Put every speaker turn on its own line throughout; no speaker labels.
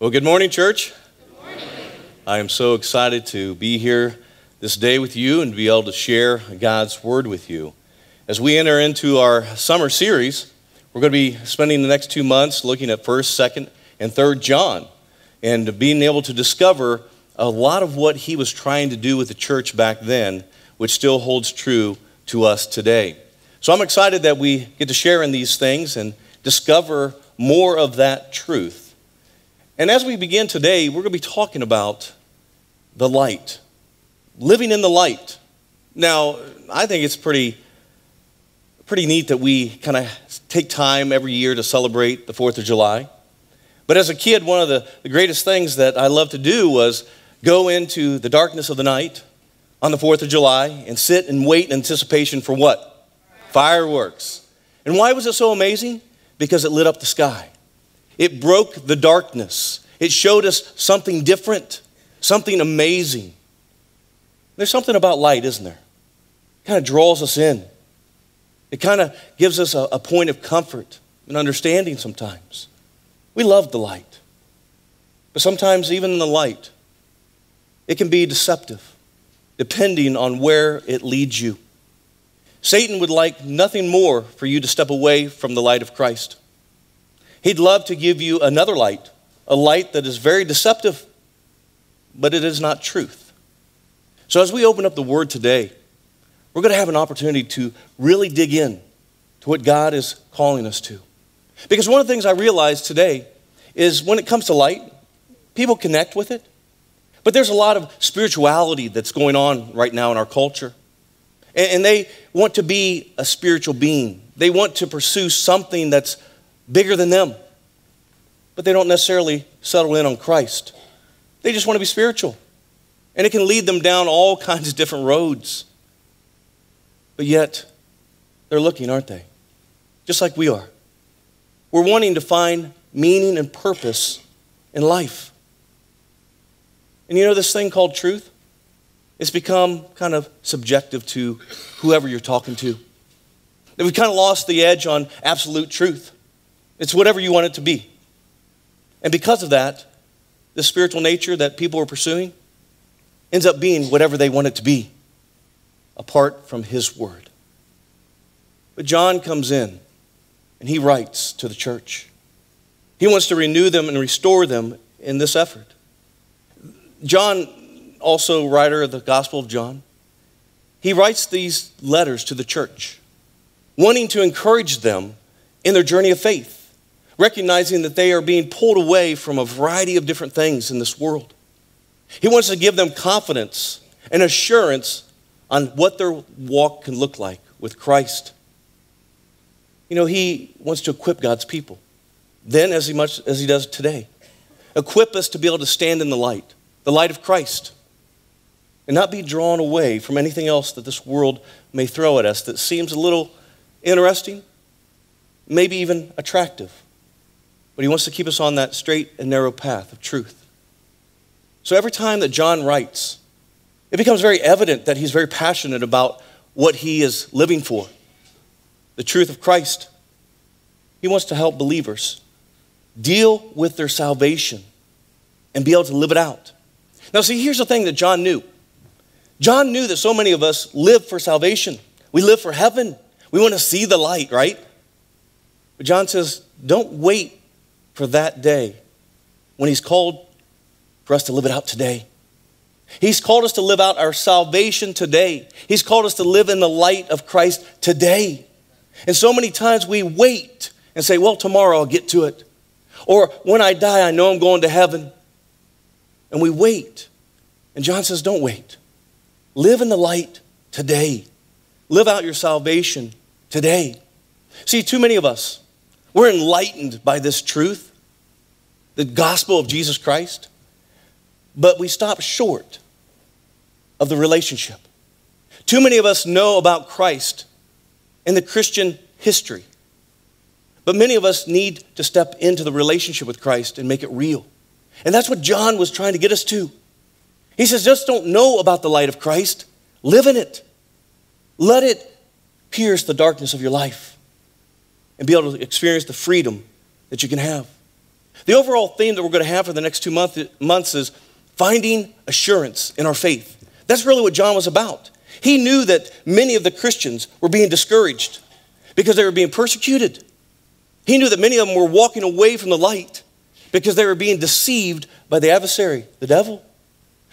Well, good morning, church. Good morning. I am so excited to be here this day with you and to be able to share God's word with you. As we enter into our summer series, we're going to be spending the next two months looking at 1st, 2nd, and 3rd John and being able to discover a lot of what he was trying to do with the church back then, which still holds true to us today. So I'm excited that we get to share in these things and discover more of that truth. And as we begin today, we're going to be talking about the light, living in the light. Now, I think it's pretty, pretty neat that we kind of take time every year to celebrate the 4th of July. But as a kid, one of the, the greatest things that I loved to do was go into the darkness of the night on the 4th of July and sit and wait in anticipation for what? Fireworks. And why was it so amazing? Because it lit up the sky. It broke the darkness. It showed us something different, something amazing. There's something about light, isn't there? It kind of draws us in. It kind of gives us a, a point of comfort and understanding sometimes. We love the light. But sometimes, even in the light, it can be deceptive, depending on where it leads you. Satan would like nothing more for you to step away from the light of Christ. He'd love to give you another light, a light that is very deceptive, but it is not truth. So as we open up the Word today, we're going to have an opportunity to really dig in to what God is calling us to. Because one of the things I realized today is when it comes to light, people connect with it, but there's a lot of spirituality that's going on right now in our culture. And they want to be a spiritual being. They want to pursue something that's bigger than them. But they don't necessarily settle in on Christ. They just want to be spiritual. And it can lead them down all kinds of different roads. But yet, they're looking, aren't they? Just like we are. We're wanting to find meaning and purpose in life. And you know this thing called truth? It's become kind of subjective to whoever you're talking to. That we've kind of lost the edge on absolute truth. It's whatever you want it to be. And because of that, the spiritual nature that people are pursuing ends up being whatever they want it to be, apart from His Word. But John comes in and he writes to the church. He wants to renew them and restore them in this effort. John, also writer of the Gospel of John, he writes these letters to the church, wanting to encourage them in their journey of faith recognizing that they are being pulled away from a variety of different things in this world. He wants to give them confidence and assurance on what their walk can look like with Christ. You know, he wants to equip God's people, then as he much as he does today. Equip us to be able to stand in the light, the light of Christ, and not be drawn away from anything else that this world may throw at us that seems a little interesting, maybe even attractive. But he wants to keep us on that straight and narrow path of truth. So every time that John writes, it becomes very evident that he's very passionate about what he is living for the truth of Christ. He wants to help believers deal with their salvation and be able to live it out. Now, see, here's the thing that John knew John knew that so many of us live for salvation, we live for heaven, we want to see the light, right? But John says, don't wait for that day when He's called for us to live it out today. He's called us to live out our salvation today. He's called us to live in the light of Christ today. And so many times we wait and say, well, tomorrow I'll get to it. Or when I die, I know I'm going to heaven. And we wait. And John says, don't wait. Live in the light today. Live out your salvation today. See, too many of us, we're enlightened by this truth the gospel of Jesus Christ, but we stop short of the relationship. Too many of us know about Christ and the Christian history, but many of us need to step into the relationship with Christ and make it real. And that's what John was trying to get us to. He says, just don't know about the light of Christ, live in it. Let it pierce the darkness of your life and be able to experience the freedom that you can have. The overall theme that we're going to have for the next two month, months is finding assurance in our faith. That's really what John was about. He knew that many of the Christians were being discouraged because they were being persecuted. He knew that many of them were walking away from the light because they were being deceived by the adversary, the devil.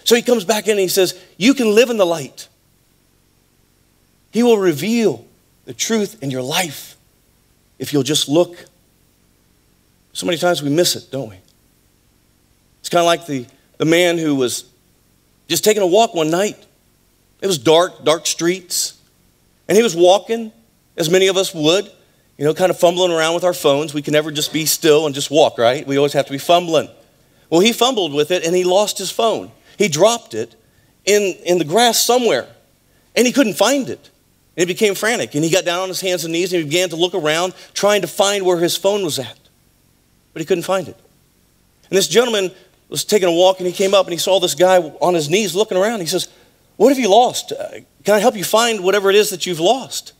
So he comes back in and he says, You can live in the light. He will reveal the truth in your life if you'll just look. So many times we miss it, don't we? It's kind of like the, the man who was just taking a walk one night. It was dark, dark streets. And he was walking, as many of us would, you know, kind of fumbling around with our phones. We can never just be still and just walk, right? We always have to be fumbling. Well, he fumbled with it and he lost his phone. He dropped it in, in the grass somewhere and he couldn't find it. And he became frantic and he got down on his hands and knees and he began to look around trying to find where his phone was at. But he couldn't find it. And this gentleman was taking a walk and he came up and he saw this guy on his knees looking around. He says, What have you lost? Uh, can I help you find whatever it is that you've lost?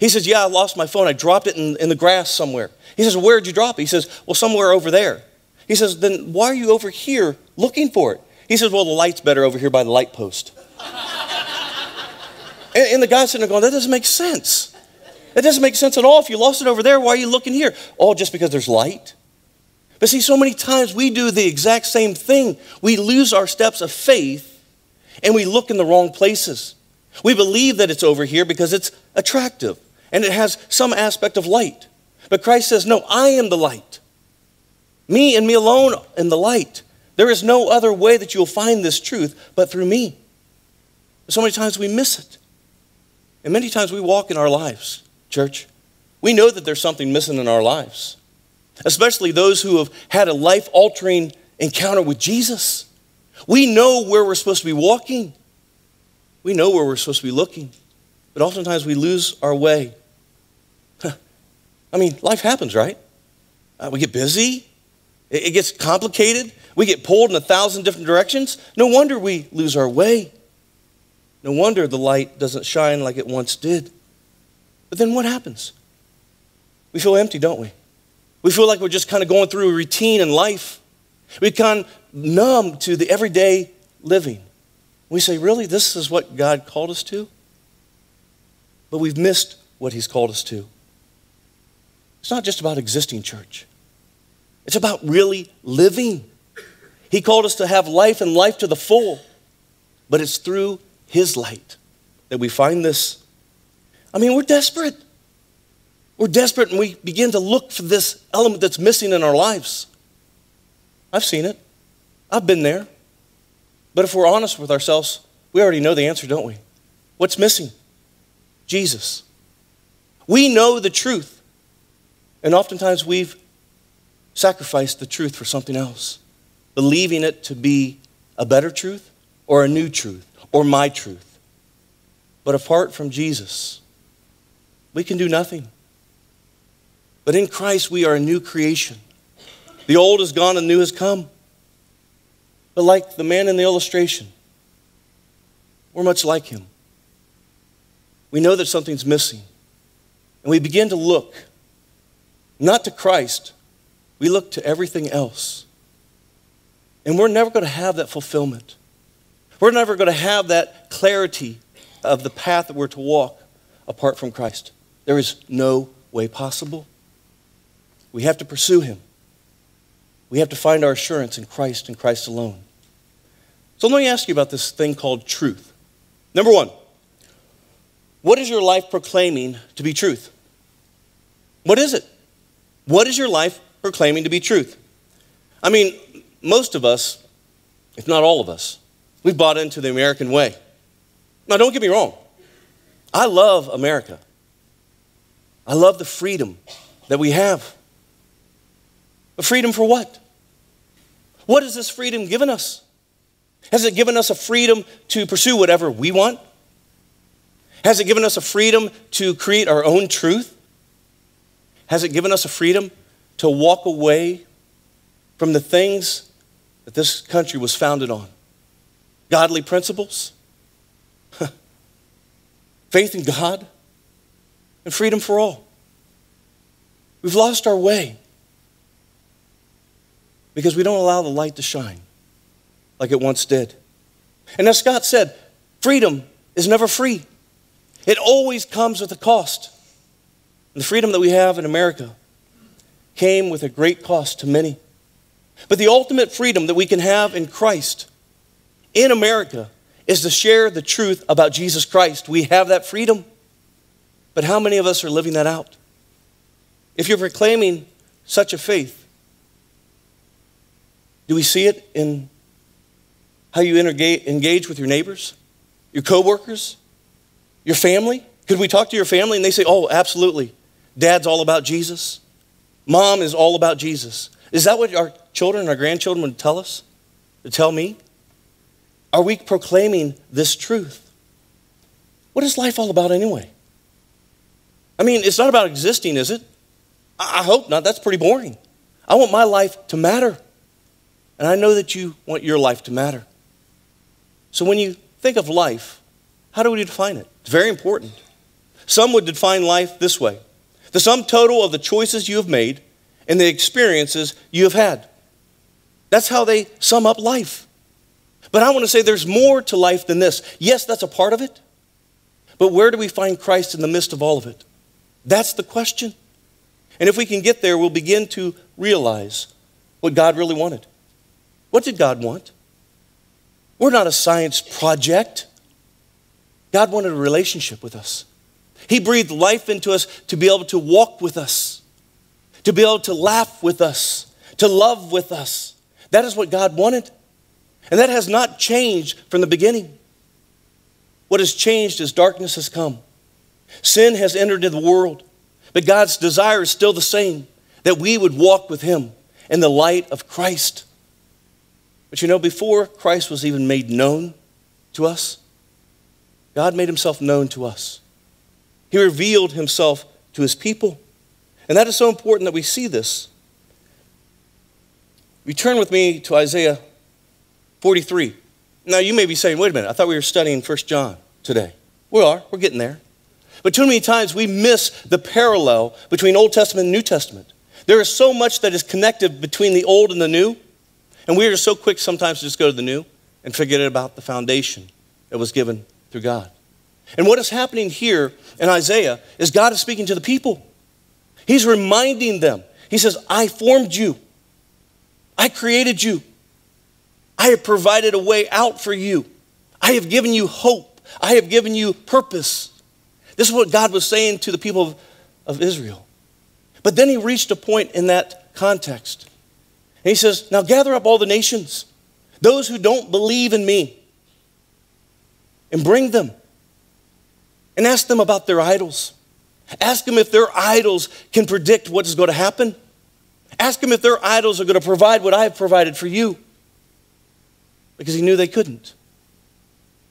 He says, Yeah, I lost my phone. I dropped it in, in the grass somewhere. He says, Where'd you drop it? He says, Well, somewhere over there. He says, Then why are you over here looking for it? He says, Well, the light's better over here by the light post. and, and the guy's sitting there going, That doesn't make sense. It doesn't make sense at all. If you lost it over there, why are you looking here? Oh, just because there's light? But see, so many times we do the exact same thing. We lose our steps of faith and we look in the wrong places. We believe that it's over here because it's attractive and it has some aspect of light. But Christ says, No, I am the light. Me and me alone in the light. There is no other way that you'll find this truth but through me. So many times we miss it. And many times we walk in our lives, church. We know that there's something missing in our lives, especially those who have had a life altering encounter with Jesus. We know where we're supposed to be walking, we know where we're supposed to be looking, but oftentimes we lose our way I mean, life happens, right? Uh, we get busy, it, it gets complicated, we get pulled in a thousand different directions. No wonder we lose our way. No wonder the light doesn't shine like it once did. But then what happens? We feel empty, don't we? We feel like we're just kind of going through a routine in life. We of numb to the everyday living. We say, really, this is what God called us to? But we've missed what He's called us to. It's not just about existing church, it's about really living. He called us to have life and life to the full, but it's through His light that we find this. I mean, we're desperate. We're desperate and we begin to look for this element that's missing in our lives. I've seen it, I've been there. But if we're honest with ourselves, we already know the answer, don't we? What's missing? Jesus. We know the truth. And oftentimes we've sacrificed the truth for something else, believing it to be a better truth or a new truth or my truth. But apart from Jesus, we can do nothing. But in Christ, we are a new creation. The old is gone and new has come. But like the man in the illustration, we're much like him. We know that something's missing. And we begin to look not to Christ. We look to everything else. And we're never going to have that fulfillment. We're never going to have that clarity of the path that we're to walk apart from Christ. There is no way possible. We have to pursue Him. We have to find our assurance in Christ and Christ alone. So let me ask you about this thing called truth. Number one, what is your life proclaiming to be truth? What is it? What is your life proclaiming to be truth? I mean, most of us, if not all of us, we've bought into the American way. Now, don't get me wrong. I love America. I love the freedom that we have. But freedom for what? What has this freedom given us? Has it given us a freedom to pursue whatever we want? Has it given us a freedom to create our own truth? Has it given us a freedom to walk away from the things that this country was founded on? Godly principles, faith in God, and freedom for all. We've lost our way. Because we don't allow the light to shine like it once did. And as Scott said, freedom is never free, it always comes with a cost. And the freedom that we have in America came with a great cost to many. But the ultimate freedom that we can have in Christ in America is to share the truth about Jesus Christ. We have that freedom. But how many of us are living that out? If you're proclaiming such a faith, do we see it in how you engage with your neighbors, your coworkers, your family? Could we talk to your family and they say, "Oh, absolutely. Dad's all about Jesus. Mom is all about Jesus." Is that what our children, our grandchildren would tell us? To tell me? Are we proclaiming this truth? What is life all about anyway? I mean, it's not about existing, is it? I hope not. That's pretty boring. I want my life to matter. And I know that you want your life to matter. So when you think of life, how do we define it? It's very important. Some would define life this way the sum total of the choices you have made and the experiences you have had. That's how they sum up life. But I want to say there's more to life than this. Yes, that's a part of it. But where do we find Christ in the midst of all of it? That's the question. And if we can get there, we'll begin to realize what God really wanted. What did God want? We're not a science project. God wanted a relationship with us. He breathed life into us to be able to walk with us, to be able to laugh with us, to love with us. That is what God wanted. And that has not changed from the beginning. What has changed is darkness has come. Sin has entered into the world. But God's desire is still the same that we would walk with Him in the light of Christ. But you know, before Christ was even made known to us, God made Himself known to us. He revealed Himself to His people. And that is so important that we see this. Return with me to Isaiah 43. Now, you may be saying, wait a minute, I thought we were studying 1 John today. We are, we're getting there. But too many times we miss the parallel between Old Testament and New Testament. There is so much that is connected between the old and the new, and we are so quick sometimes to just go to the new and forget about the foundation that was given through God. And what is happening here in Isaiah is God is speaking to the people. He's reminding them. He says, I formed you, I created you, I have provided a way out for you, I have given you hope, I have given you purpose. This is what God was saying to the people of, of Israel. But then he reached a point in that context. And he says, Now gather up all the nations, those who don't believe in me, and bring them and ask them about their idols. Ask them if their idols can predict what is going to happen. Ask them if their idols are going to provide what I have provided for you. Because he knew they couldn't.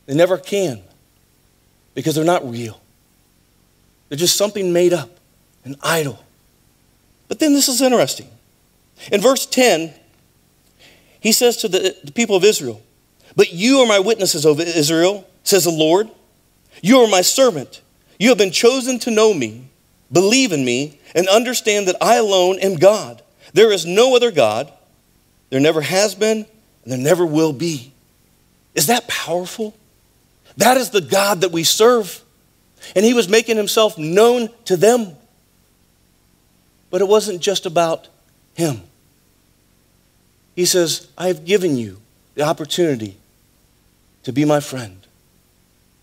They never can because they're not real. They're just something made up, an idol. But then this is interesting. In verse 10, he says to the, the people of Israel, But you are my witnesses, O Israel, says the Lord. You are my servant. You have been chosen to know me, believe in me, and understand that I alone am God. There is no other God. There never has been, and there never will be. Is that powerful? That is the God that we serve. And he was making himself known to them. But it wasn't just about him. He says, I have given you the opportunity to be my friend,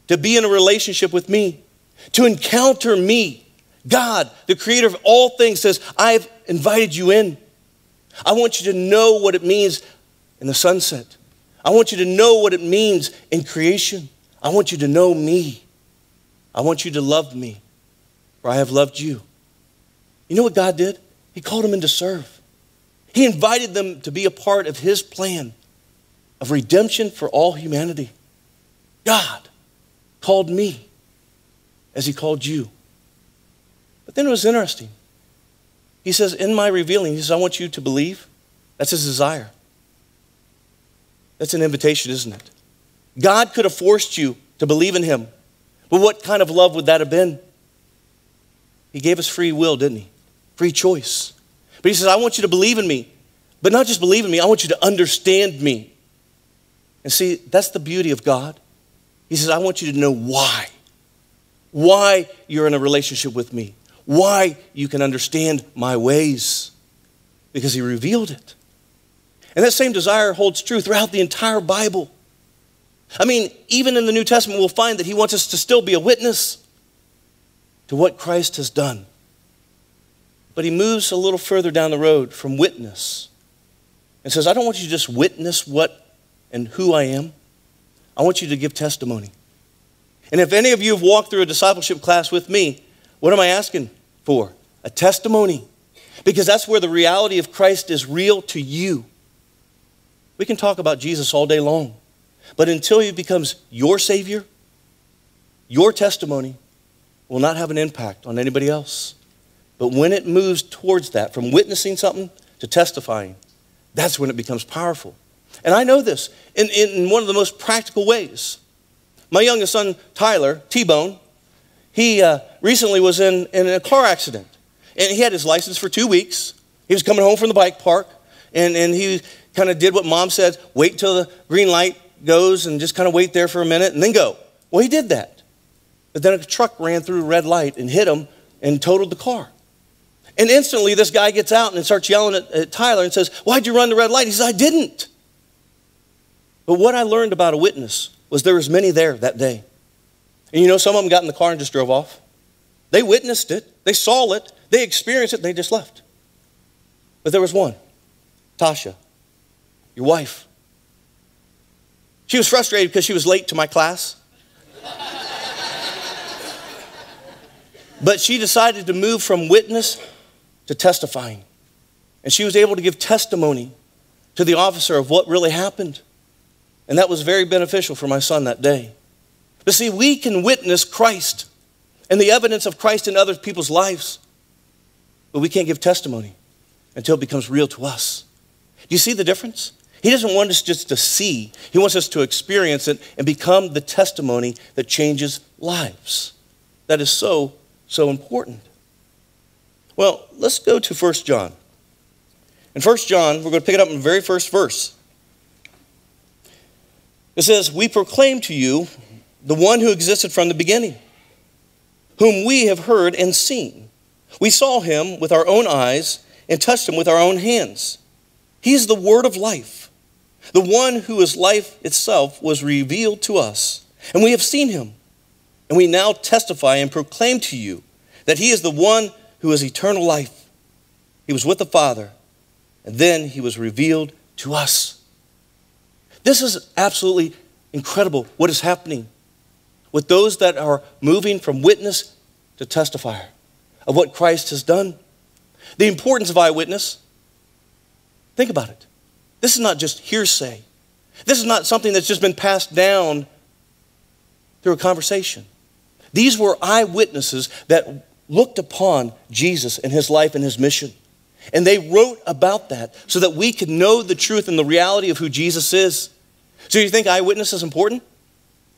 to be in a relationship with me, to encounter me. God, the creator of all things, says, I've invited you in. I want you to know what it means in the sunset. I want you to know what it means in creation. I want you to know me. I want you to love me, for I have loved you. You know what God did? He called him in to serve. He invited them to be a part of His plan of redemption for all humanity. God called me as He called you. But then it was interesting. He says, In my revealing, He says, I want you to believe. That's His desire. That's an invitation, isn't it? God could have forced you to believe in Him. But what kind of love would that have been? He gave us free will, didn't he? Free choice. But he says, I want you to believe in me. But not just believe in me, I want you to understand me. And see, that's the beauty of God. He says, I want you to know why. Why you're in a relationship with me. Why you can understand my ways. Because He revealed it. And that same desire holds true throughout the entire Bible. I mean, even in the New Testament, we'll find that He wants us to still be a witness to what Christ has done. But He moves a little further down the road from witness and says, I don't want you to just witness what and who I am. I want you to give testimony. And if any of you have walked through a discipleship class with me, what am I asking for? A testimony. Because that's where the reality of Christ is real to you. We can talk about Jesus all day long, but until he becomes your Savior, your testimony will not have an impact on anybody else. But when it moves towards that, from witnessing something to testifying, that's when it becomes powerful. And I know this in, in one of the most practical ways. My youngest son, Tyler, T Bone, he uh, recently was in, in a car accident. And he had his license for two weeks. He was coming home from the bike park, and, and he kind of did what mom said wait till the green light goes and just kind of wait there for a minute and then go. Well, he did that. But then a truck ran through a red light and hit him and totaled the car. And instantly, this guy gets out and starts yelling at, at Tyler and says, Why'd you run the red light? He says, I didn't. But what I learned about a witness was there was many there that day. And you know, some of them got in the car and just drove off. They witnessed it, they saw it, they experienced it, they just left. But there was one, Tasha, your wife. She was frustrated because she was late to my class. but she decided to move from witness to testifying. And she was able to give testimony to the officer of what really happened. And that was very beneficial for my son that day. But see, we can witness Christ and the evidence of Christ in other people's lives, but we can't give testimony until it becomes real to us. Do you see the difference? He doesn't want us just to see, He wants us to experience it and become the testimony that changes lives. That is so, so important. Well, let's go to 1 John. In 1 John, we're going to pick it up in the very first verse. It says, We proclaim to you the one who existed from the beginning, whom we have heard and seen. We saw him with our own eyes and touched him with our own hands. He is the word of life. The one who is life itself was revealed to us, and we have seen him. And we now testify and proclaim to you that he is the one who is eternal life. He was with the Father, and then he was revealed to us. This is absolutely incredible what is happening with those that are moving from witness to testifier of what Christ has done. The importance of eyewitness. Think about it. This is not just hearsay. This is not something that's just been passed down through a conversation. These were eyewitnesses that looked upon Jesus and his life and his mission. And they wrote about that so that we could know the truth and the reality of who Jesus is. So you think eyewitness is important?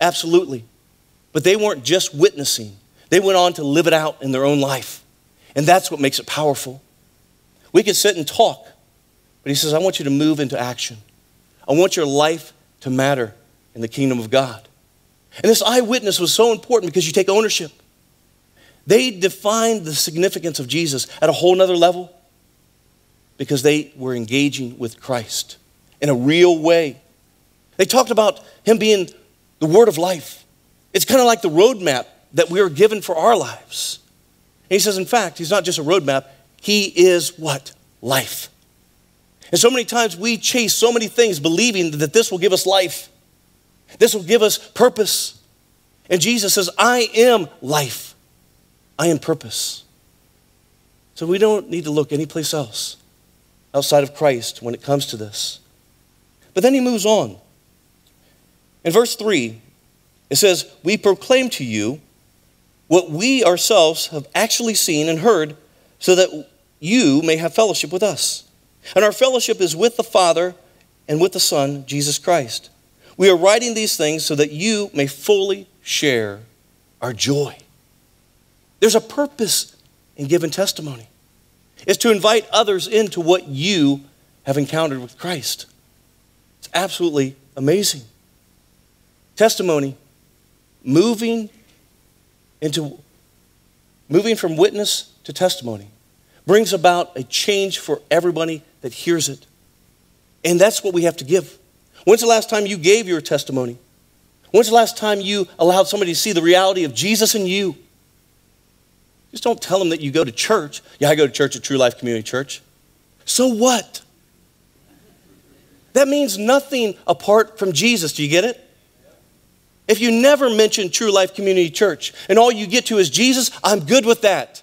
Absolutely. But they weren't just witnessing, they went on to live it out in their own life. And that's what makes it powerful. We could sit and talk, but he says, I want you to move into action. I want your life to matter in the kingdom of God. And this eyewitness was so important because you take ownership. They defined the significance of Jesus at a whole nother level because they were engaging with Christ in a real way. They talked about him being the word of life. It's kind of like the roadmap that we are given for our lives. And he says, in fact, he's not just a roadmap, he is what? Life. And so many times we chase so many things believing that this will give us life, this will give us purpose. And Jesus says, I am life, I am purpose. So we don't need to look anyplace else outside of Christ when it comes to this. But then he moves on. In verse 3, it says, We proclaim to you what we ourselves have actually seen and heard, so that you may have fellowship with us. And our fellowship is with the Father and with the Son, Jesus Christ. We are writing these things so that you may fully share our joy. There's a purpose in giving testimony. It's to invite others into what you have encountered with Christ. It's absolutely amazing. Testimony, moving into moving from witness to testimony brings about a change for everybody that hears it. And that's what we have to give. When's the last time you gave your testimony? When's the last time you allowed somebody to see the reality of Jesus in you? Just don't tell them that you go to church. Yeah, I go to church at True Life Community Church. So what? That means nothing apart from Jesus. Do you get it? If you never mention True Life Community Church and all you get to is Jesus, I'm good with that.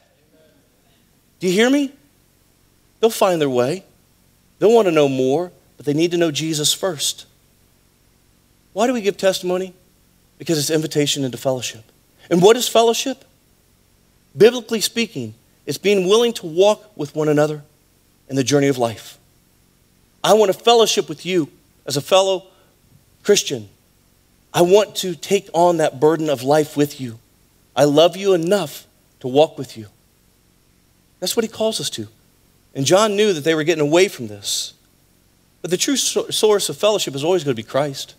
Do you hear me? They'll find their way. They'll want to know more, but they need to know Jesus first. Why do we give testimony? Because it's invitation into fellowship. And what is fellowship? Biblically speaking, it's being willing to walk with one another in the journey of life. I want to fellowship with you as a fellow Christian. I want to take on that burden of life with you. I love you enough to walk with you. That's what he calls us to. And John knew that they were getting away from this. But the true source of fellowship is always going to be Christ.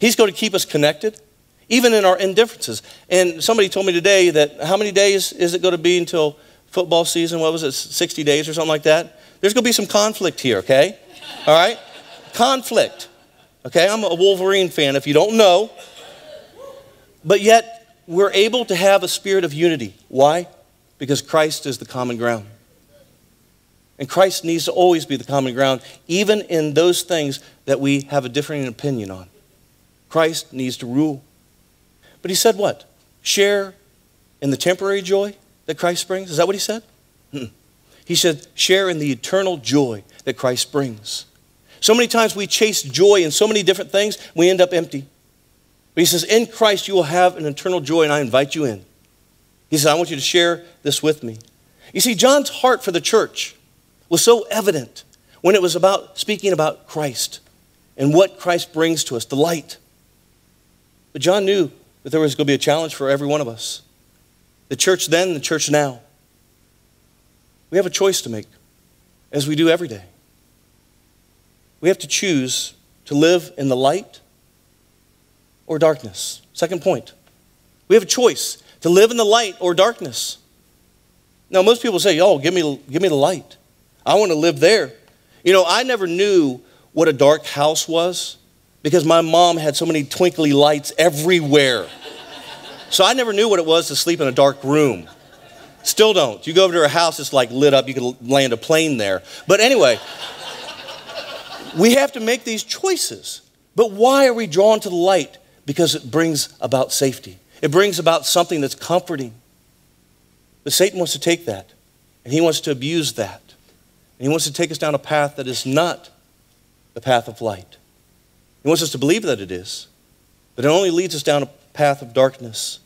He's going to keep us connected, even in our indifferences. And somebody told me today that how many days is it going to be until football season? What was it, 60 days or something like that? There's going to be some conflict here, okay? All right? Conflict. Okay, I'm a Wolverine fan if you don't know. But yet, we're able to have a spirit of unity. Why? Because Christ is the common ground. And Christ needs to always be the common ground, even in those things that we have a differing opinion on. Christ needs to rule. But he said what? Share in the temporary joy that Christ brings? Is that what he said? Hmm. He said, share in the eternal joy that Christ brings. So many times we chase joy in so many different things, we end up empty. But he says, In Christ you will have an eternal joy, and I invite you in. He says, I want you to share this with me. You see, John's heart for the church was so evident when it was about speaking about Christ and what Christ brings to us, the light. But John knew that there was going to be a challenge for every one of us. The church then, the church now. We have a choice to make, as we do every day. We have to choose to live in the light or darkness. Second point. We have a choice to live in the light or darkness. Now, most people say, oh, give me, give me the light. I want to live there. You know, I never knew what a dark house was because my mom had so many twinkly lights everywhere. so I never knew what it was to sleep in a dark room. Still don't. You go over to her house, it's like lit up. You could land a plane there. But anyway, we have to make these choices. But why are we drawn to the light? Because it brings about safety, it brings about something that's comforting. But Satan wants to take that, and he wants to abuse that. And he wants to take us down a path that is not the path of light. He wants us to believe that it is, but it only leads us down a path of darkness.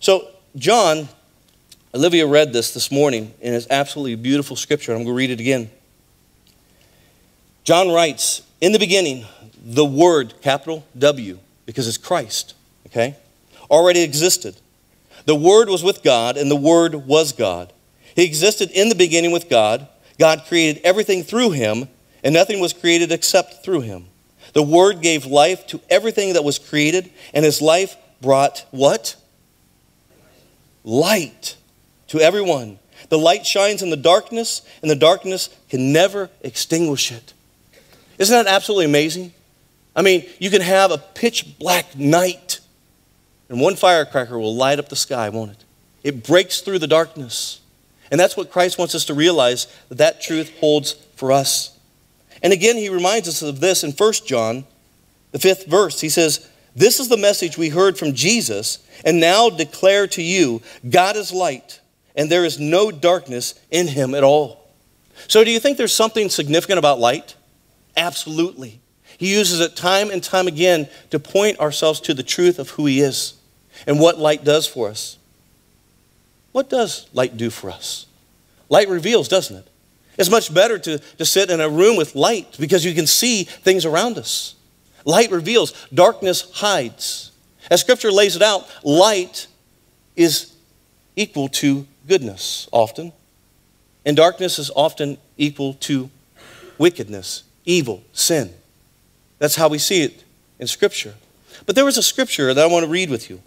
So, John Olivia read this this morning, and it's absolutely beautiful scripture. I'm going to read it again. John writes, In the beginning, the Word, capital W, because it's Christ, okay, already existed. The Word was with God, and the Word was God. He existed in the beginning with God. God created everything through him, and nothing was created except through him. The Word gave life to everything that was created, and his life brought what? Light to everyone. The light shines in the darkness, and the darkness can never extinguish it. Isn't that absolutely amazing? I mean, you can have a pitch black night, and one firecracker will light up the sky, won't it? It breaks through the darkness. And that's what Christ wants us to realize that that truth holds for us. And again, he reminds us of this in 1 John, the fifth verse. He says, This is the message we heard from Jesus, and now declare to you God is light and there is no darkness in him at all. So, do you think there's something significant about light? Absolutely. He uses it time and time again to point ourselves to the truth of who he is and what light does for us. What does light do for us? Light reveals, doesn't it? It's much better to, to sit in a room with light because you can see things around us. Light reveals, darkness hides. As scripture lays it out, light is equal to goodness often, and darkness is often equal to wickedness, evil, sin. That's how we see it in Scripture. But there was a scripture that I want to read with you.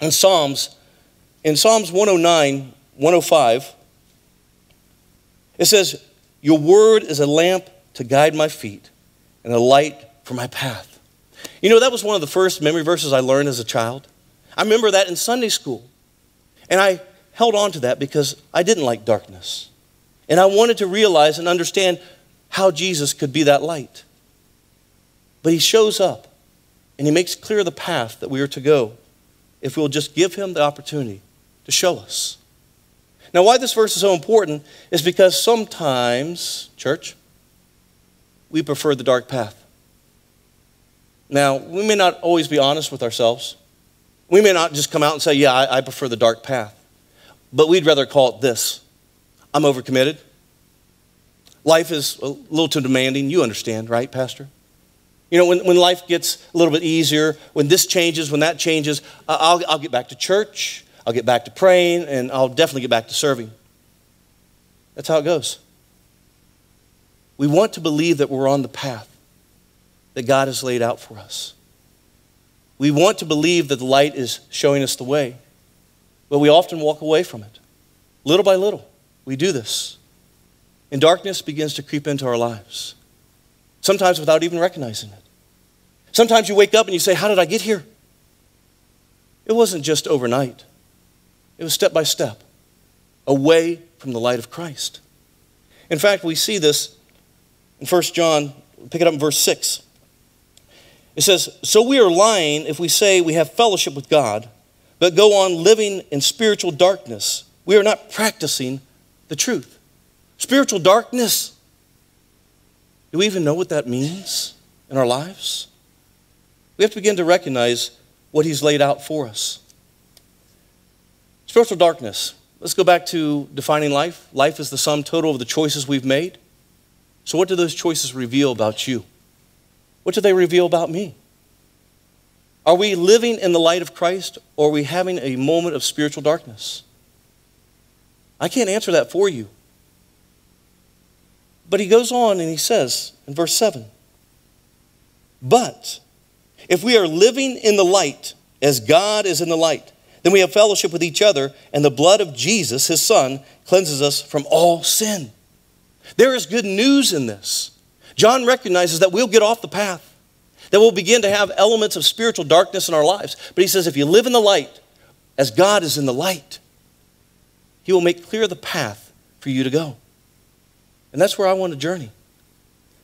In Psalms, in Psalms 109, 105, it says, Your word is a lamp to guide my feet and a light for my path. You know, that was one of the first memory verses I learned as a child. I remember that in Sunday school. And I held on to that because I didn't like darkness. And I wanted to realize and understand how Jesus could be that light. But he shows up and he makes clear the path that we are to go if we'll just give him the opportunity to show us. Now, why this verse is so important is because sometimes, church, we prefer the dark path. Now, we may not always be honest with ourselves. We may not just come out and say, Yeah, I, I prefer the dark path. But we'd rather call it this I'm overcommitted. Life is a little too demanding. You understand, right, Pastor? You know, when, when life gets a little bit easier, when this changes, when that changes, I'll, I'll get back to church, I'll get back to praying, and I'll definitely get back to serving. That's how it goes. We want to believe that we're on the path that God has laid out for us. We want to believe that the light is showing us the way, but we often walk away from it. Little by little, we do this. And darkness begins to creep into our lives, sometimes without even recognizing it. Sometimes you wake up and you say, How did I get here? It wasn't just overnight, it was step by step, away from the light of Christ. In fact, we see this in 1 John, pick it up in verse 6. It says, So we are lying if we say we have fellowship with God, but go on living in spiritual darkness. We are not practicing the truth. Spiritual darkness. Do we even know what that means in our lives? We have to begin to recognize what He's laid out for us. Spiritual darkness. Let's go back to defining life. Life is the sum total of the choices we've made. So, what do those choices reveal about you? What do they reveal about me? Are we living in the light of Christ or are we having a moment of spiritual darkness? I can't answer that for you. But he goes on and he says in verse 7 But if we are living in the light as God is in the light, then we have fellowship with each other, and the blood of Jesus, his son, cleanses us from all sin. There is good news in this. John recognizes that we'll get off the path, that we'll begin to have elements of spiritual darkness in our lives. But he says, if you live in the light, as God is in the light, he will make clear the path for you to go. And that's where I want to journey.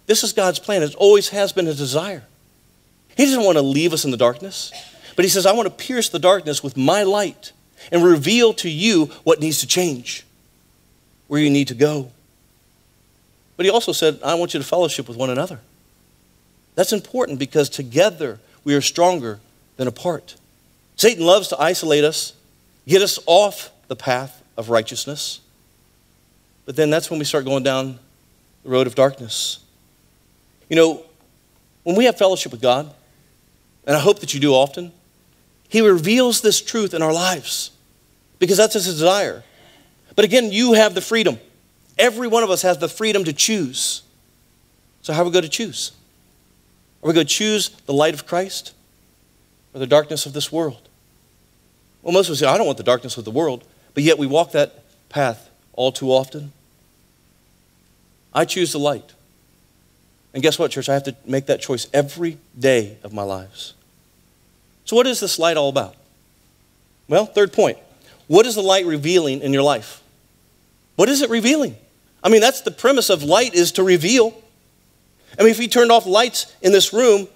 This is God's plan. It always has been his desire. He doesn't want to leave us in the darkness, but he says, I want to pierce the darkness with my light and reveal to you what needs to change, where you need to go. But he also said, I want you to fellowship with one another. That's important because together we are stronger than apart. Satan loves to isolate us, get us off the path of righteousness. But then that's when we start going down the road of darkness. You know, when we have fellowship with God, and I hope that you do often, He reveals this truth in our lives because that's His desire. But again, you have the freedom. Every one of us has the freedom to choose. So, how are we going to choose? Are we going to choose the light of Christ or the darkness of this world? Well, most of us say, I don't want the darkness of the world, but yet we walk that path all too often. I choose the light. And guess what, church? I have to make that choice every day of my lives. So, what is this light all about? Well, third point. What is the light revealing in your life? What is it revealing? I mean, that's the premise of light is to reveal. I mean, if we turned off lights in this room,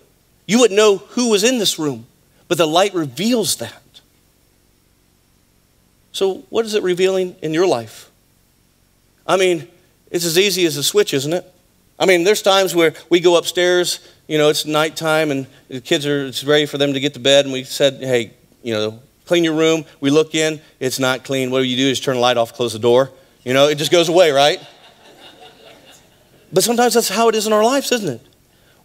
you wouldn't know who was in this room. But the light reveals that. So, what is it revealing in your life? I mean, it's as easy as a switch, isn't it? I mean, there's times where we go upstairs, you know, it's nighttime and the kids are, it's ready for them to get to bed, and we said, hey, you know, clean your room. We look in, it's not clean. What do you do is turn the light off, close the door. You know, it just goes away, right? But sometimes that's how it is in our lives, isn't it?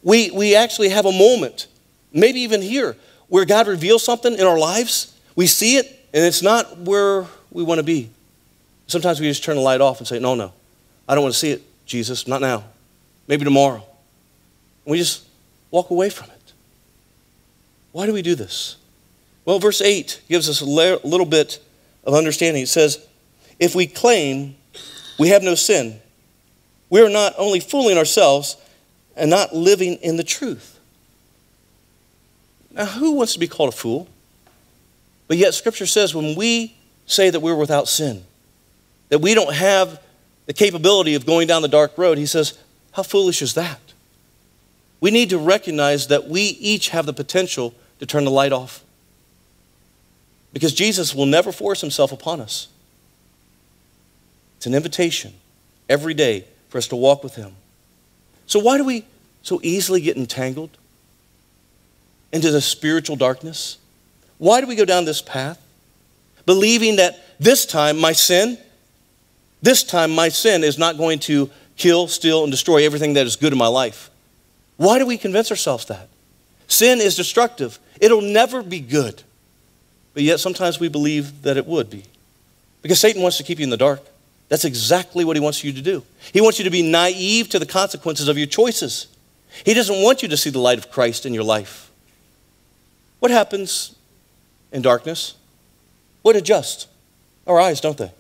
We, we actually have a moment, maybe even here, where God reveals something in our lives. We see it, and it's not where we want to be. Sometimes we just turn the light off and say, No, no, I don't want to see it, Jesus, not now. maybe tomorrow. We just walk away from it. Why do we do this? Well, verse 8 gives us a little bit of understanding. It says, If we claim we have no sin, we are not only fooling ourselves and not living in the truth. Now, who wants to be called a fool? But yet, Scripture says when we say that we're without sin, that we don't have the capability of going down the dark road, he says, How foolish is that? We need to recognize that we each have the potential to turn the light off. Because Jesus will never force himself upon us. It's an invitation every day for us to walk with him. So, why do we so easily get entangled into the spiritual darkness? Why do we go down this path? Believing that this time my sin, this time my sin is not going to kill, steal, and destroy everything that is good in my life. Why do we convince ourselves that? Sin is destructive, it'll never be good. But yet sometimes we believe that it would be. Because Satan wants to keep you in the dark. That's exactly what he wants you to do. He wants you to be naive to the consequences of your choices. He doesn't want you to see the light of Christ in your life. What happens in darkness? What adjusts? Our eyes, don't they?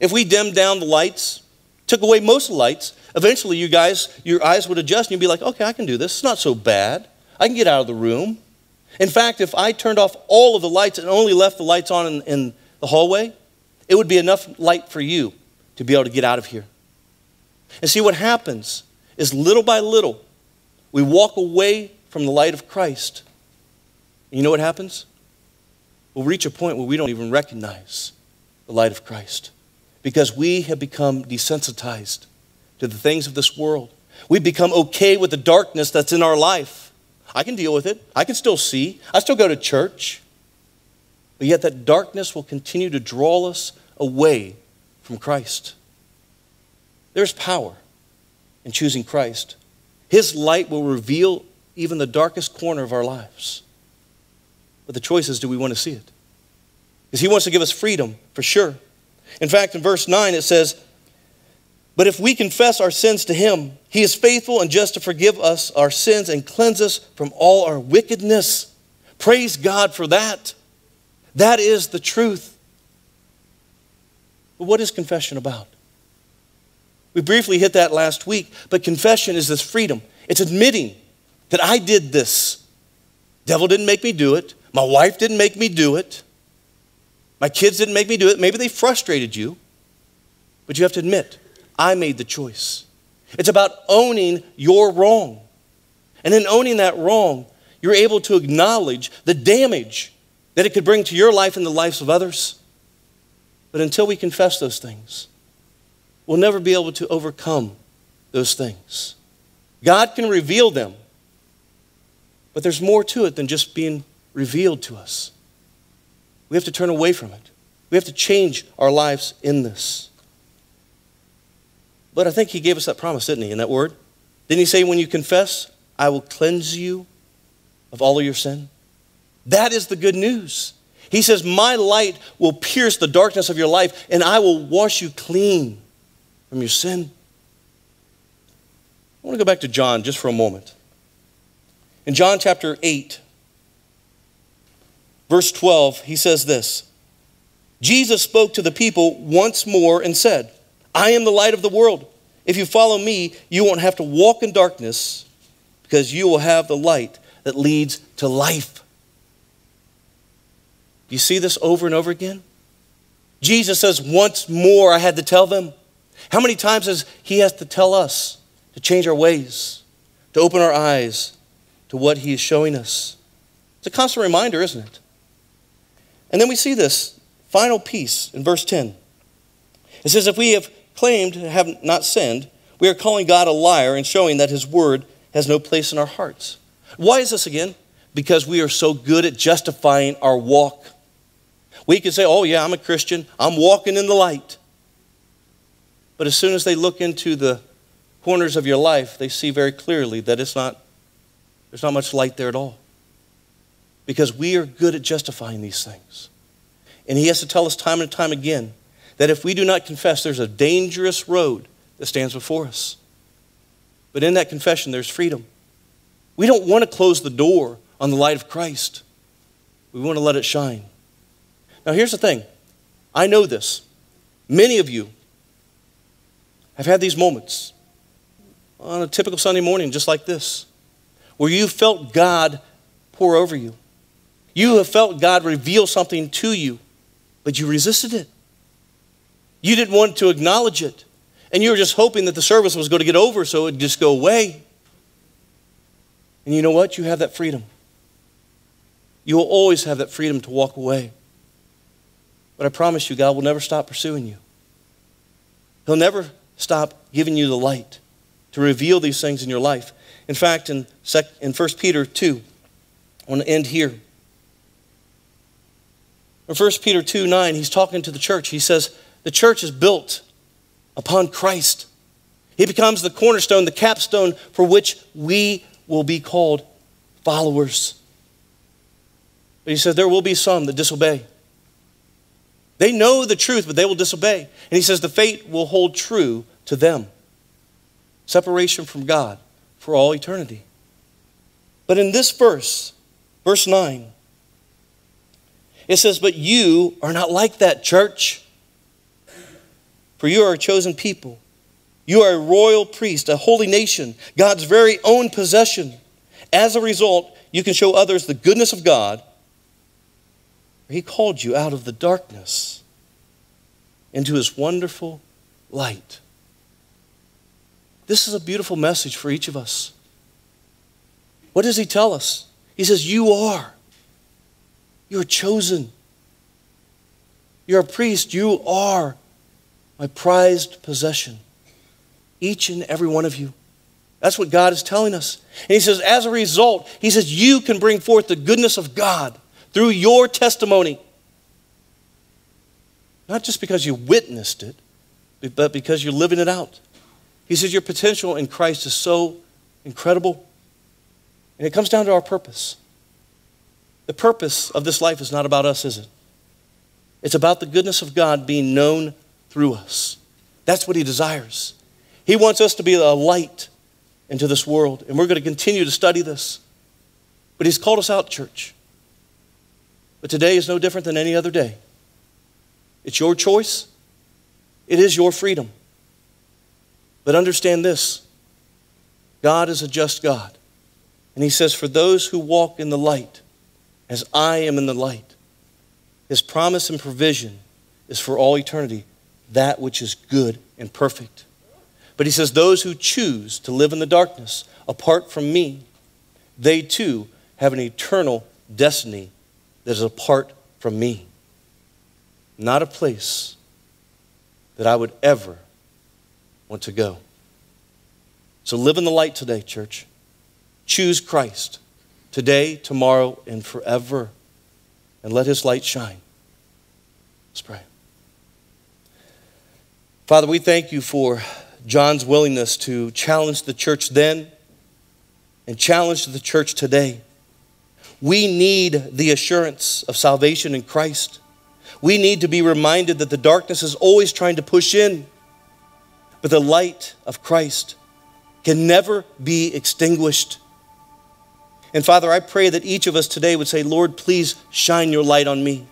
If we dim down the lights, took away most of the lights, eventually you guys, your eyes would adjust and you'd be like, okay, I can do this. It's not so bad. I can get out of the room. In fact, if I turned off all of the lights and only left the lights on in, in the hallway, it would be enough light for you to be able to get out of here. And see, what happens is little by little, we walk away from the light of Christ. And you know what happens? We'll reach a point where we don't even recognize the light of Christ because we have become desensitized to the things of this world. We've become okay with the darkness that's in our life. I can deal with it. I can still see. I still go to church. But yet, that darkness will continue to draw us away from Christ. There's power in choosing Christ. His light will reveal even the darkest corner of our lives. But the choice is do we want to see it? Because He wants to give us freedom, for sure. In fact, in verse 9, it says, But if we confess our sins to Him, He is faithful and just to forgive us our sins and cleanse us from all our wickedness. Praise God for that. That is the truth. But what is confession about? We briefly hit that last week, but confession is this freedom. It's admitting that I did this. Devil didn't make me do it. My wife didn't make me do it. My kids didn't make me do it. Maybe they frustrated you. But you have to admit, I made the choice. It's about owning your wrong. And in owning that wrong, you're able to acknowledge the damage that it could bring to your life and the lives of others. But until we confess those things, we'll never be able to overcome those things. God can reveal them, but there's more to it than just being revealed to us. We have to turn away from it. We have to change our lives in this. But I think he gave us that promise, didn't he, in that word? Didn't he say, when you confess, I will cleanse you of all of your sin? That is the good news. He says, My light will pierce the darkness of your life, and I will wash you clean from your sin. I want to go back to John just for a moment. In John chapter 8, verse 12, he says this Jesus spoke to the people once more and said, I am the light of the world. If you follow me, you won't have to walk in darkness because you will have the light that leads to life. You see this over and over again? Jesus says, Once more I had to tell them. How many times has He has to tell us to change our ways, to open our eyes to what He is showing us? It's a constant reminder, isn't it? And then we see this final piece in verse 10. It says, If we have claimed to have not sinned, we are calling God a liar and showing that His word has no place in our hearts. Why is this again? Because we are so good at justifying our walk we can say, oh, yeah, I'm a Christian, I'm walking in the light. But as soon as they look into the corners of your life, they see very clearly that it's not, there's not much light there at all. Because we are good at justifying these things. And he has to tell us time and time again that if we do not confess, there's a dangerous road that stands before us. But in that confession, there's freedom. We don't want to close the door on the light of Christ, we want to let it shine. Now, here's the thing I know this. Many of you have had these moments on a typical Sunday morning, just like this, where you felt God pour over you. You have felt God reveal something to you, but you resisted it. You didn't want to acknowledge it. And you were just hoping that the service was going to get over so it would just go away. And you know what? You have that freedom. You will always have that freedom to walk away. But I promise you, God will never stop pursuing you. He'll never stop giving you the light to reveal these things in your life. In fact, in, in 1 Peter 2, I want to end here. In 1 Peter 2 9, he's talking to the church. He says, The church is built upon Christ. He becomes the cornerstone, the capstone for which we will be called followers. But he says, There will be some that disobey. They know the truth, but they will disobey. And he says, The fate will hold true to them separation from God for all eternity. But in this verse, verse 9, it says, But you are not like that, church. For you are a chosen people. You are a royal priest, a holy nation, God's very own possession. As a result, you can show others the goodness of God. He called you out of the darkness into his wonderful light. This is a beautiful message for each of us. What does he tell us? He says, You are. You're chosen. You're a priest. You are my prized possession. Each and every one of you. That's what God is telling us. And He says, as a result, He says, you can bring forth the goodness of God through your testimony. Not just because you witnessed it, but because you're living it out. He says, your potential in Christ is so incredible. And it comes down to our purpose. The purpose of this life is not about us, is it? It's about the goodness of God being known through us. That's what He desires. He wants us to be a light into this world, and we're going to continue to study this. But He's called us out, church. But today is no different than any other day. It's your choice, it is your freedom. But understand this God is a just God. And He says, For those who walk in the light, as I am in the light, His promise and provision is for all eternity that which is good and perfect. But he says, Those who choose to live in the darkness apart from me, they too have an eternal destiny that is apart from me. Not a place that I would ever want to go. So live in the light today, church. Choose Christ today, tomorrow, and forever. And let his light shine. Let's pray. Father, we thank you for John's willingness to challenge the church then and challenge the church today. We need the assurance of salvation in Christ. We need to be reminded that the darkness is always trying to push in, but the light of Christ can never be extinguished. And Father, I pray that each of us today would say, Lord, please shine your light on me.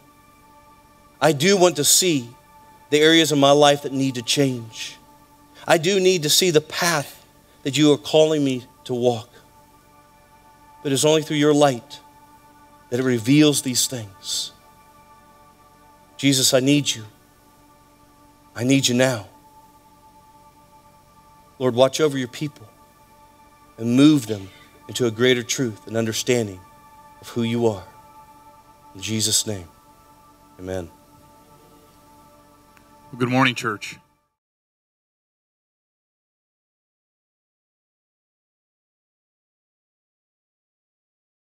I do want to see the areas of my life that need to change. I do need to see the path that you are calling me to walk. But it's only through your light that it reveals these things. Jesus, I need you. I need you now. Lord, watch over your people and move them into a greater truth and understanding of who you are. In Jesus' name, amen.
Good morning, church.